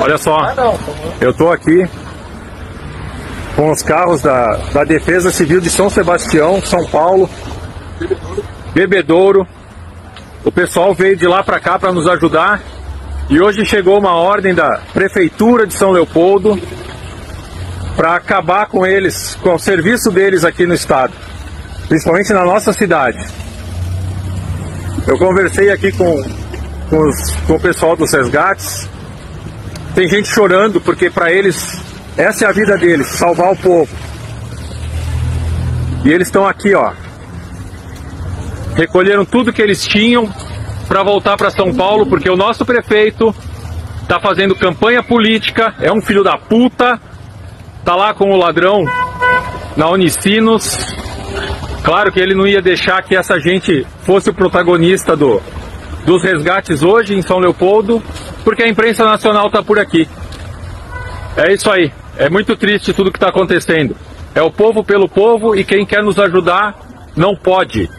Olha só, eu estou aqui com os carros da, da Defesa Civil de São Sebastião, São Paulo, Bebedouro. O pessoal veio de lá para cá para nos ajudar e hoje chegou uma ordem da Prefeitura de São Leopoldo para acabar com eles, com o serviço deles aqui no estado, principalmente na nossa cidade. Eu conversei aqui com, com, os, com o pessoal dos resgates. Tem gente chorando porque para eles essa é a vida deles, salvar o povo. E eles estão aqui, ó. Recolheram tudo que eles tinham para voltar para São Paulo, porque o nosso prefeito tá fazendo campanha política, é um filho da puta, tá lá com o ladrão na Unicinos. Claro que ele não ia deixar que essa gente fosse o protagonista do, dos resgates hoje em São Leopoldo, porque a imprensa nacional tá por aqui. É isso aí. É muito triste tudo que está acontecendo. É o povo pelo povo e quem quer nos ajudar não pode.